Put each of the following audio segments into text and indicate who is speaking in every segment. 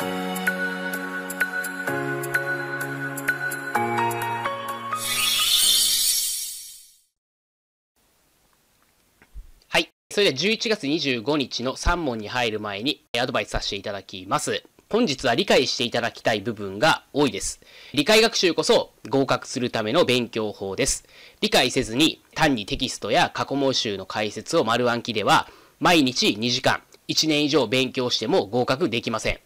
Speaker 1: はい。それでは11月25日の3問に入る前にアドバイスさせていただきます。本日は理解していただきたい部分が多いです。理解学習こそ合格するための勉強法です。理解せずに単にテキストや過去問集の解説を丸暗記では毎日2時間、1年以上勉強しても合格できません。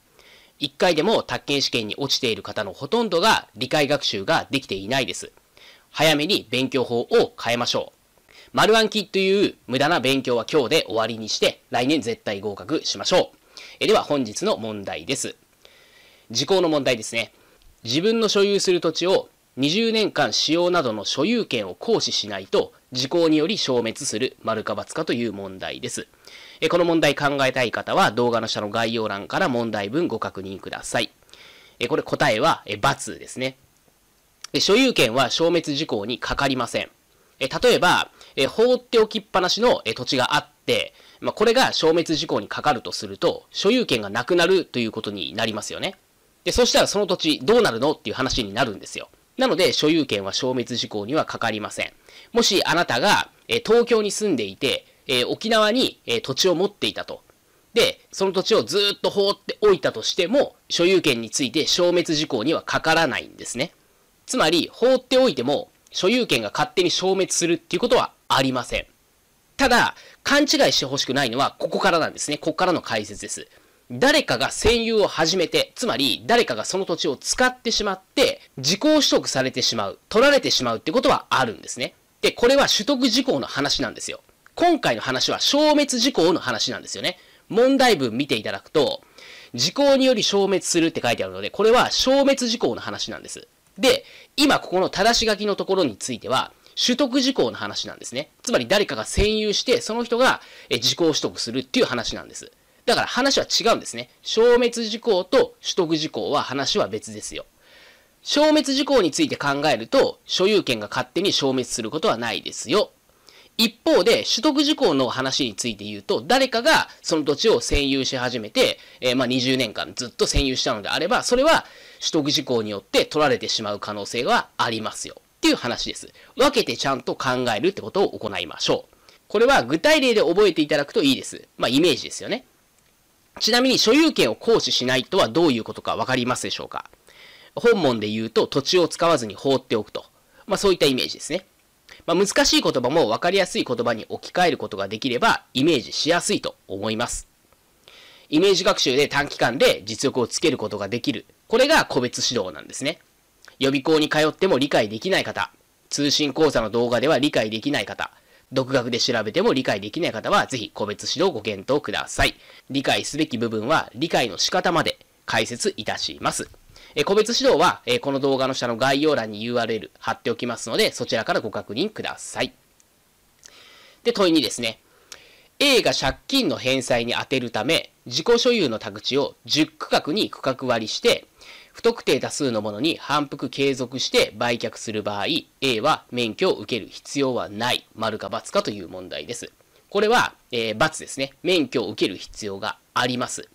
Speaker 1: 1回でも宅建試験に落ちている方のほとんどが理解学習ができていないです。早めに勉強法を変えましょう。丸暗記という無駄な勉強は今日で終わりにして来年絶対合格しましょう。えでは本日の問題です。時効の問題ですね。自分の所有する土地を20年間使用などの所有権を行使しないと時効により消滅する丸か×かという問題です。この問題考えたい方は動画の下の概要欄から問題文ご確認ください。これ答えは×ですね。所有権は消滅時効にかかりません。例えば、放っておきっぱなしの土地があって、これが消滅事項にかかるとすると、所有権がなくなるということになりますよね。で、そしたらその土地どうなるのっていう話になるんですよ。なので、所有権は消滅事項にはかかりません。もしあなたがえ東京に住んでいて、え沖縄にえ土地を持っていたと。で、その土地をずっと放っておいたとしても、所有権について消滅事項にはかからないんですね。つまり、放っておいても、所有権が勝手に消滅するっていうことはありません。ただ、勘違いしてほしくないのは、ここからなんですね。ここからの解説です。誰かが占有を始めて、つまり誰かがその土地を使ってしまって、時効取得されてしまう、取られてしまうってことはあるんですね。で、これは取得時効の話なんですよ。今回の話は消滅時効の話なんですよね。問題文見ていただくと、時効により消滅するって書いてあるので、これは消滅時効の話なんです。で、今ここの正し書きのところについては、取得時効の話なんですね。つまり誰かが占有して、その人がえ時効取得するっていう話なんです。だから話は違うんですね。消滅時効と取得時効は話は別ですよ。消滅時効について考えると、所有権が勝手に消滅することはないですよ。一方で、取得時効の話について言うと、誰かがその土地を占有し始めて、えーまあ20年間ずっと占有したのであれば、それは取得時効によって取られてしまう可能性はありますよ。っていう話です。分けてちゃんと考えるってことを行いましょう。これは具体例で覚えていただくといいです。まあイメージですよね。ちなみに所有権を行使しないとはどういうことか分かりますでしょうか？本文で言うと土地を使わずに放っておくと。まあそういったイメージですね。まあ、難しい言葉も分かりやすい言葉に置き換えることができればイメージしやすいと思います。イメージ学習で短期間で実力をつけることができる。これが個別指導なんですね。予備校に通っても理解できない方、通信講座の動画では理解できない方、独学で調べても理解できない方はぜひ個別指導ご検討ください。理解すべき部分は理解の仕方まで解説いたします。え個別指導は、えこの動画の下の概要欄に URL 貼っておきますので、そちらからご確認ください。で、問いにですね。A が借金の返済に充てるため、自己所有の宅地を10区画に区画割りして、不特定多数のものに反復継続して売却する場合、A は免許を受ける必要はない、丸か×かという問題です。これは、えー、×ですね。免許を受ける必要があります。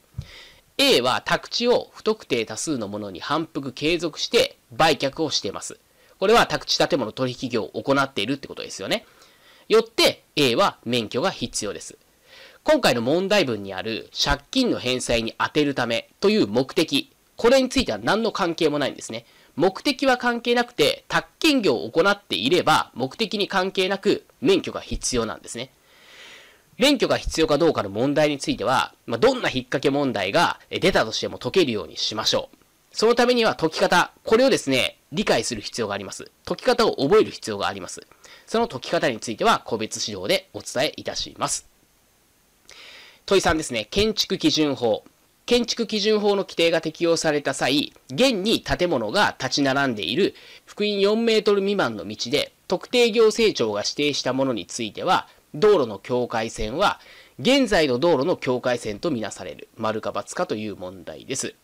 Speaker 1: A は宅地を不特定多数のものに反復継続して売却をしています。これは宅地建物取引業を行っているってことですよね。よって A は免許が必要です。今回の問題文にある借金の返済に充てるためという目的、これについては何の関係もないんですね。目的は関係なくて、宅建業を行っていれば目的に関係なく免許が必要なんですね。免許が必要かどうかの問題については、まあ、どんな引っ掛け問題が出たとしても解けるようにしましょう。そのためには解き方、これをですね、理解する必要があります。解き方を覚える必要があります。その解き方については個別指導でお伝えいたします。問い3ですね、建築基準法。建築基準法の規定が適用された際、現に建物が立ち並んでいる幅員4メートル未満の道で、特定行政庁が指定したものについては、道路の境界線は現在の道路の境界線とみなされる丸か×かという問題です。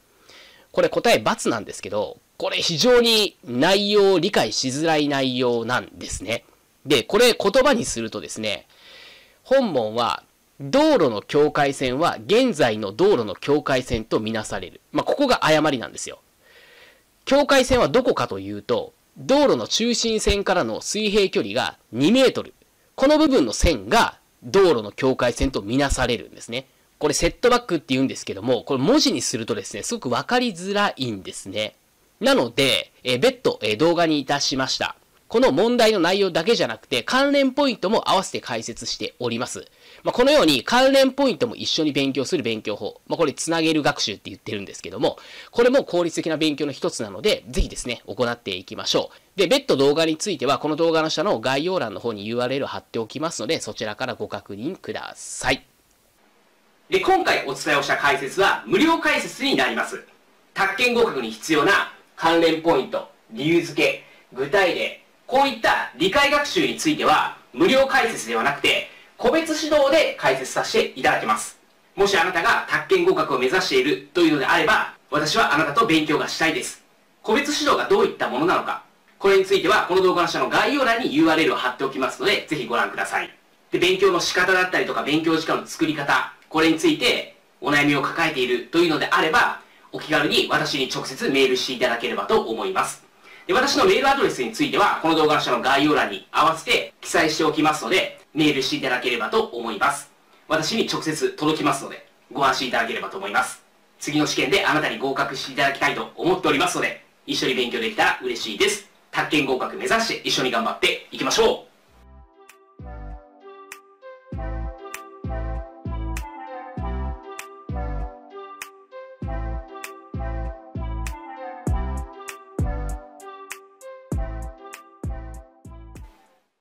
Speaker 1: これ答え×なんですけど、これ非常に内容を理解しづらい内容なんですね。で、これ言葉にするとですね、本文は道路の境界線は現在の道路の境界線とみなされる。まあ、ここが誤りなんですよ。境界線はどこかというと、道路の中心線からの水平距離が2メートル。この部分の線が道路の境界線とみなされるんですね。これセットバックって言うんですけども、これ文字にするとですね、すごくわかりづらいんですね。なので、え別途、え動画にいたしました。この問題の内容だけじゃなくて、関連ポイントも合わせて解説しております。まあ、このように関連ポイントも一緒に勉強する勉強法。まあ、これ、つなげる学習って言ってるんですけども、これも効率的な勉強の一つなので、ぜひですね、行っていきましょう。で、別途動画については、この動画の下の概要欄の方に URL 貼っておきますので、そちらからご確認ください。で、今回お伝えをした解説は、無料解説になります。宅建合格に必要な関連ポイント、理由付け、具体例、こういった理解学習については、無料解説ではなくて、個別指導で解説させていただきます。もしあなたが宅建合格を目指しているというのであれば、私はあなたと勉強がしたいです。個別指導がどういったものなのか、これについてはこの動画の下の概要欄に URL を貼っておきますので、ぜひご覧ください。で、勉強の仕方だったりとか勉強時間の作り方、これについてお悩みを抱えているというのであれば、お気軽に私に直接メールしていただければと思います。で私のメールアドレスについては、この動画の下の概要欄に合わせて記載しておきますので、メールしていただければと思います。私に直接届きますので、ご安心いただければと思います。次の試験であなたに合格していただきたいと思っておりますので、一緒に勉強できたら嬉しいです。宅建合格目指して一緒に頑張っていきましょう